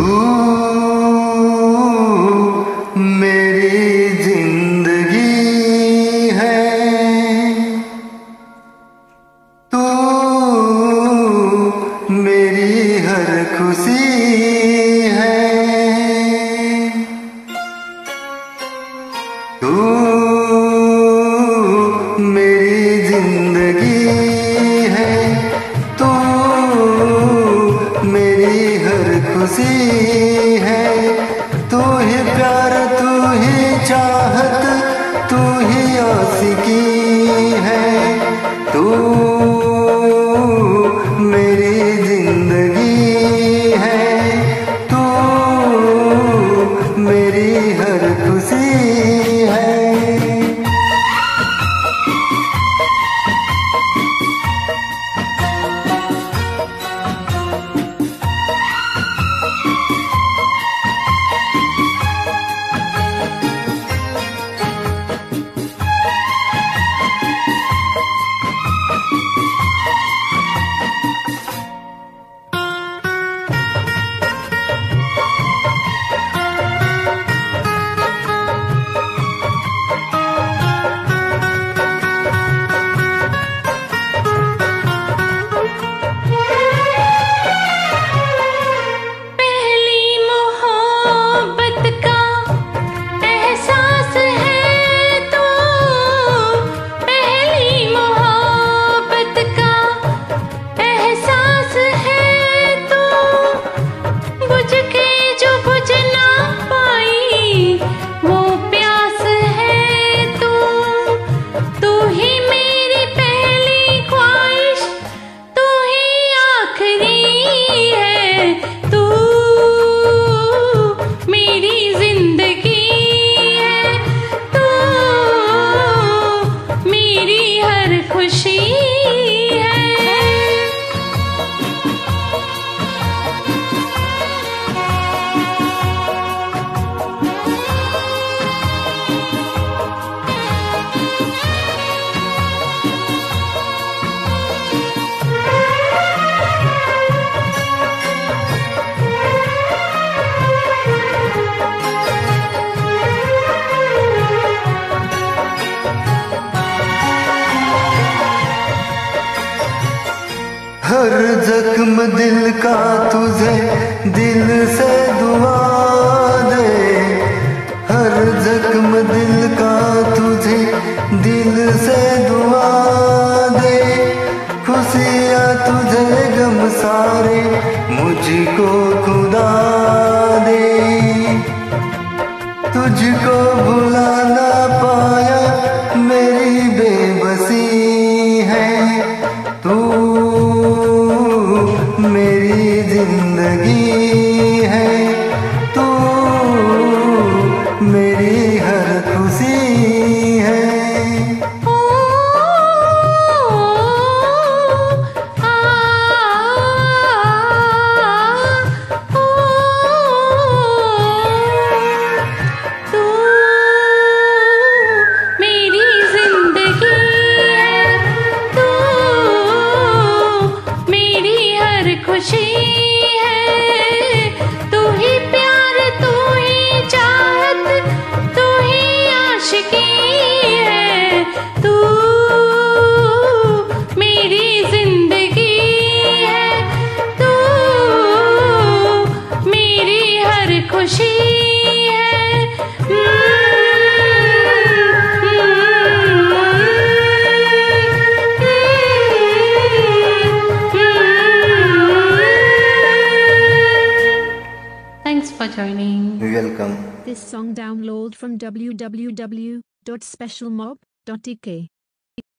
तू मेरी ज़िंदगी है। मेरी हर खुशी मेरी así que जख्म दिल का तुझे दिल से दुआ दे। हर जख्म दिल का तुझे दिल से दुआ दे। खुशियाँ तुझे गम सारे मुझको खुदा दे। तुझको for joining. You're welcome. This song download from www.specialmob.tk.